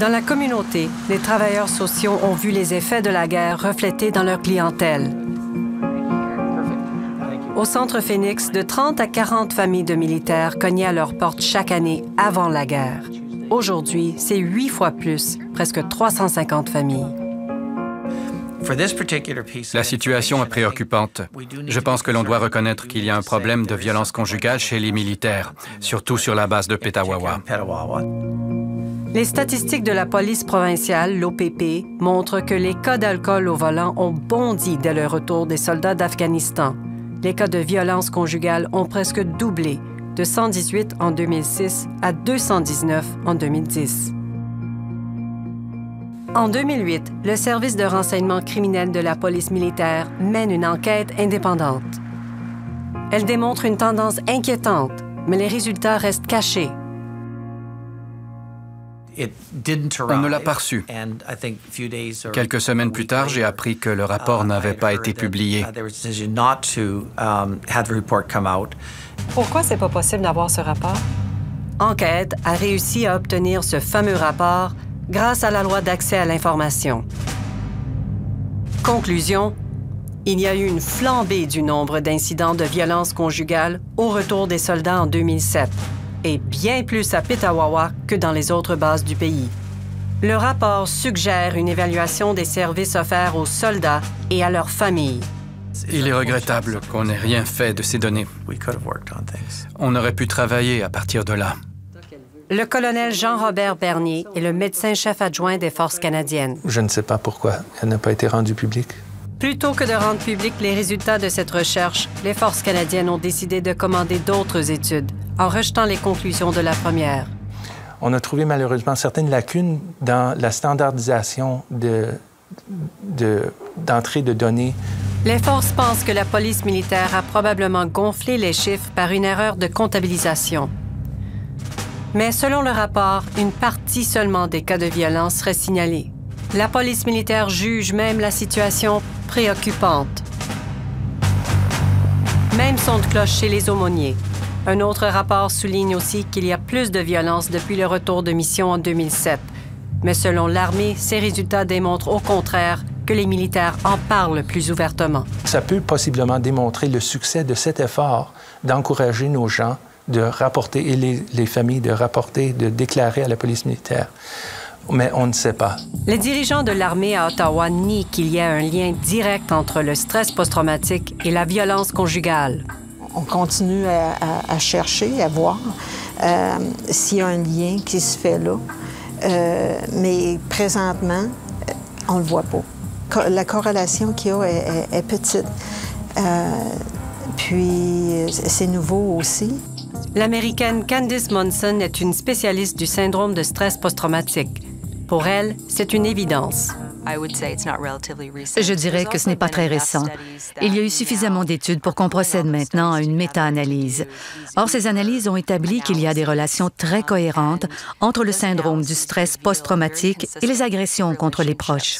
Dans la communauté, les travailleurs sociaux ont vu les effets de la guerre reflétés dans leur clientèle. Au Centre Phoenix, de 30 à 40 familles de militaires cognaient à leur porte chaque année avant la guerre. Aujourd'hui, c'est huit fois plus, presque 350 familles. La situation est préoccupante. Je pense que l'on doit reconnaître qu'il y a un problème de violence conjugale chez les militaires, surtout sur la base de Petawawa. Les statistiques de la police provinciale, l'OPP, montrent que les cas d'alcool au volant ont bondi dès le retour des soldats d'Afghanistan. Les cas de violence conjugale ont presque doublé, de 118 en 2006 à 219 en 2010. En 2008, le service de renseignement criminel de la police militaire mène une enquête indépendante. Elle démontre une tendance inquiétante, mais les résultats restent cachés. On ne l'a pas reçu. Quelques semaines plus tard, j'ai appris que le rapport n'avait pas été publié. Pourquoi c'est pas possible d'avoir ce rapport? Enquête a réussi à obtenir ce fameux rapport grâce à la loi d'accès à l'information. Conclusion, il y a eu une flambée du nombre d'incidents de violence conjugale au retour des soldats en 2007, et bien plus à Petawawa que dans les autres bases du pays. Le rapport suggère une évaluation des services offerts aux soldats et à leurs familles. Il est regrettable qu'on n'ait rien fait de ces données. On aurait pu travailler à partir de là. Le colonel Jean-Robert Bernier est le médecin-chef adjoint des Forces canadiennes. Je ne sais pas pourquoi elle n'a pas été rendue publique. Plutôt que de rendre publics les résultats de cette recherche, les Forces canadiennes ont décidé de commander d'autres études en rejetant les conclusions de la première. On a trouvé malheureusement certaines lacunes dans la standardisation d'entrée de, d'entrée de données. Les forces pensent que la police militaire a probablement gonflé les chiffres par une erreur de comptabilisation. Mais selon le rapport, une partie seulement des cas de violence serait signalée. La police militaire juge même la situation préoccupante. Même son de cloche chez les aumôniers. Un autre rapport souligne aussi qu'il y a plus de violence depuis le retour de mission en 2007. Mais selon l'armée, ces résultats démontrent au contraire que les militaires en parlent plus ouvertement. Ça peut possiblement démontrer le succès de cet effort d'encourager nos gens de rapporter, et les, familles de rapporter, de déclarer à la police militaire. Mais on ne sait pas. Les dirigeants de l'armée à Ottawa nient qu'il y ait un lien direct entre le stress post-traumatique et la violence conjugale. On continue à, chercher, à voir euh, s'il y a un lien qui se fait là. Euh, mais présentement, on ne le voit pas. La corrélation qu'il y a est, petite. Euh, puis c'est nouveau aussi. L'américaine Candice Monson est une spécialiste du syndrome de stress post-traumatique. Pour elle, c'est une évidence. Je dirais que ce n'est pas très récent. Il y a eu suffisamment d'études pour qu'on procède maintenant à une méta-analyse. Or, ces analyses ont établi qu'il y a des relations très cohérentes entre le syndrome du stress post-traumatique et les agressions contre les proches.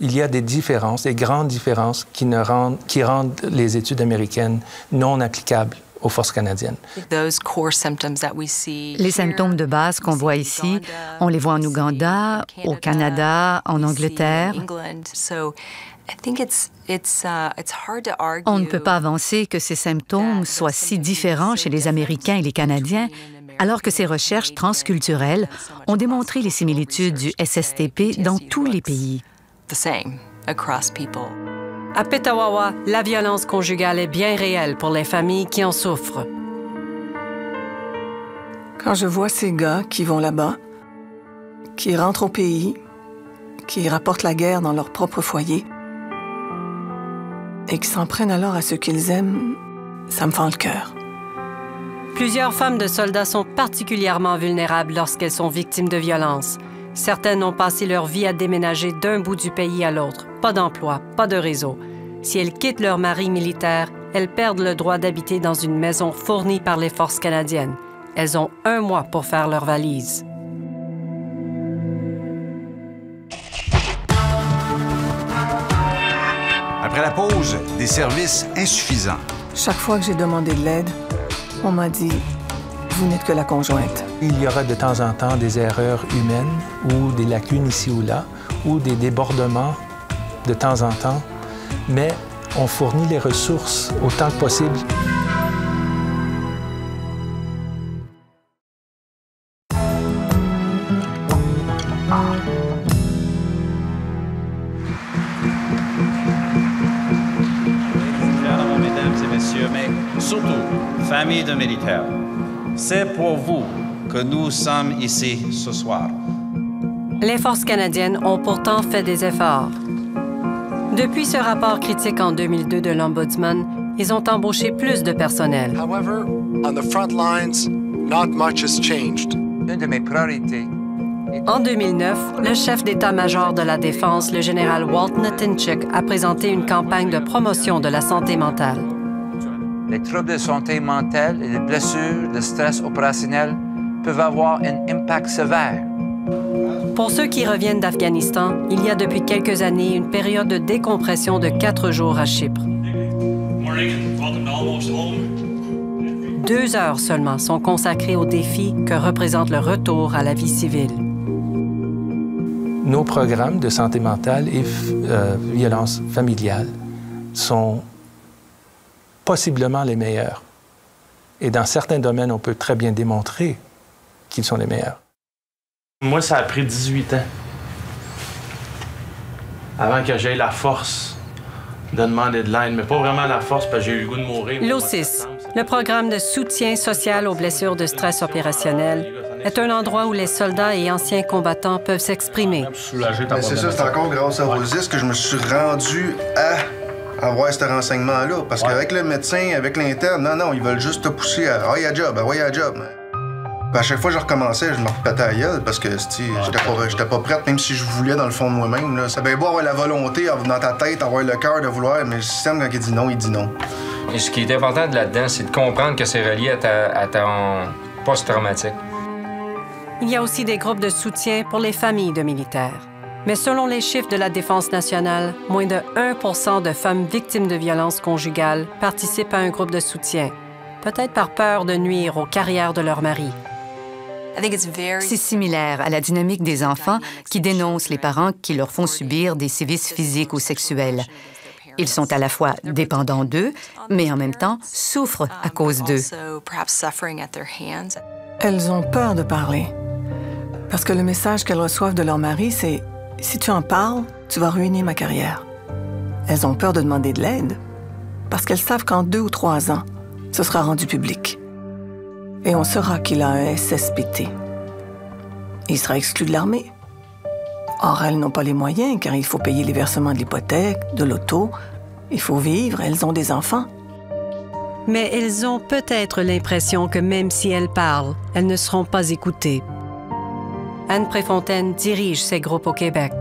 Il y a des différences, des grandes différences qui, ne rendent, qui rendent les études américaines non applicables aux forces canadiennes. Les symptômes de base qu'on voit ici, on les voit en Ouganda, au Canada, en Angleterre. On ne peut pas avancer que ces symptômes soient si différents chez les Américains et les Canadiens, alors que ces recherches transculturelles ont démontré les similitudes du SSTP dans tous les pays. À Petawawa, la violence conjugale est bien réelle pour les familles qui en souffrent. Quand je vois ces gars qui vont là-bas, qui rentrent au pays, qui rapportent la guerre dans leur propre foyer, et qui s'en prennent alors à ceux qu'ils aiment, ça me fend le cœur. Plusieurs femmes de soldats sont particulièrement vulnérables lorsqu'elles sont victimes de violences. Certaines ont passé leur vie à déménager d'un bout du pays à l'autre. Pas d'emploi, pas de réseau. Si elles quittent leur mari militaire, elles perdent le droit d'habiter dans une maison fournie par les forces canadiennes. Elles ont un mois pour faire leur valise. Après la pause, des services insuffisants. Chaque fois que j'ai demandé de l'aide, on m'a dit Vous n'êtes que la conjointe. Il y aura de temps en temps des erreurs humaines ou des lacunes ici ou là, ou des débordements de temps en temps, mais on fournit les ressources autant que possible. Mesdames et messieurs, mais surtout, famille de militaires, c'est pour vous que nous sommes ici ce soir. Les forces canadiennes ont pourtant fait des efforts. Depuis ce rapport critique en 2002 de l'Ombudsman, ils ont embauché plus de personnel. However, on the front lines, not much has changed. Une de mes priorités En 2009, le chef d'état-major de la Défense, le général Walt Natinchik, a présenté une campagne de promotion de la santé mentale. Les troubles de santé mentale et les blessures, le stress opérationnel peuvent avoir un impact sévère. Pour ceux qui reviennent d'Afghanistan, il y a depuis quelques années une période de décompression de quatre jours à Chypre. Deux heures seulement sont consacrées au défi que représente le retour à la vie civile. Nos programmes de santé mentale et euh, violence familiale sont possiblement les meilleurs. Et dans certains domaines, on peut très bien démontrer qu'ils sont les meilleurs. Moi, ça a pris 18 ans. Avant que j'aie la force de demander de l'aide, mais pas vraiment la force parce que j'ai eu le goût de mourir. L'OSIS, le programme de soutien social aux blessures de stress opérationnel, est un endroit où les soldats et anciens combattants peuvent s'exprimer. C'est ça, c'est encore grâce à Rosis que je me suis rendu à avoir ce renseignement-là. Parce qu'avec le médecin, avec l'interne, non, non, ils veulent juste te pousser à Ah, il y a job, ah, il y a job. Puis à chaque fois que je recommençais, je me repétais à la gueule parce que c'ti, j'étais pas, j'étais pas prête, même si je voulais dans le fond de moi-même. là. C'est bien beau avoir la volonté dans ta tête, avoir le cœur de vouloir, mais le système, quand il dit non, il dit non. Et ce qui est important de là-dedans, c'est de comprendre que c'est relié à, ta, à ton post-traumatique. Il y a aussi des groupes de soutien pour les familles de militaires. Mais selon les chiffres de la Défense nationale, moins de 1% de femmes victimes de violences conjugales participent à un groupe de soutien, peut-être par peur de nuire aux carrières de leur mari. C'est similaire à la dynamique des enfants qui dénoncent les parents qui leur font subir des sévices physiques ou sexuels. Ils sont à la fois dépendants d'eux, mais en même temps souffrent à cause d'eux. Elles ont peur de parler. Parce que le message qu'elles reçoivent de leur mari, c'est Si tu en parles, tu vas ruiner ma carrière. Elles ont peur de demander de l'aide parce qu'elles savent qu'en deux ou trois ans, ce sera rendu public. Et on saura qu'il a un SSPT. Il sera exclu de l'armée. Or, elles n'ont pas les moyens car il faut payer les versements de l'hypothèque, de l'auto. Il faut vivre, elles ont des enfants. Mais elles ont peut-être l'impression que même si elles parlent, elles ne seront pas écoutées. Anne Préfontaine dirige ces groupes au Québec.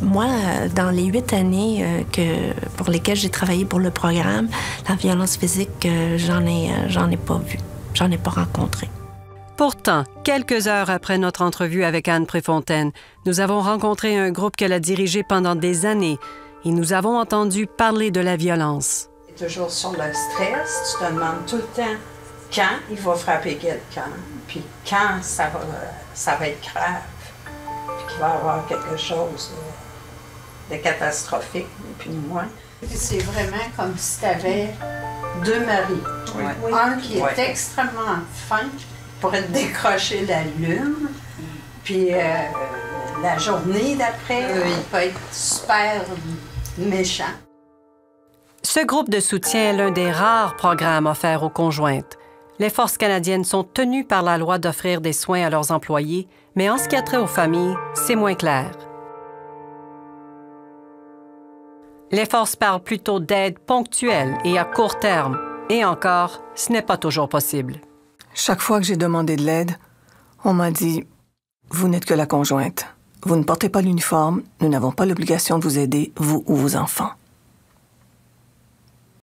Moi, euh, dans les huit années euh, que, pour lesquelles j'ai travaillé pour le programme, la violence physique, euh, j'en ai, j'en ai pas vu, j'en ai pas rencontré. Pourtant, quelques heures après notre entrevue avec Anne Préfontaine, nous avons rencontré un groupe qu'elle a dirigé pendant des années et nous avons entendu parler de la violence. toujours sur le stress. Tu te demandes tout le temps quand il va frapper quelqu'un, puis quand ça va, ça va être grave, puis qu'il va y avoir quelque chose de, de catastrophique, ni plus ni moins. C'est vraiment comme si tu avais deux maris. Un qui est extrêmement fin pour décrocher la lune, puis euh, la journée d'après, il peut être super méchant. Ce groupe de soutien est l'un des rares programmes offerts aux conjointes. Les forces canadiennes sont tenues par la loi d'offrir des soins à leurs employés, mais en ce qui a trait aux familles, c'est moins clair. Les forces parlent plutôt d'aide ponctuelle et à court terme. Et encore, ce n'est pas toujours possible. Chaque fois que j'ai demandé de l'aide, on m'a dit Vous n'êtes que la conjointe. Vous ne portez pas l'uniforme, nous n'avons pas l'obligation de vous aider, vous ou vos enfants.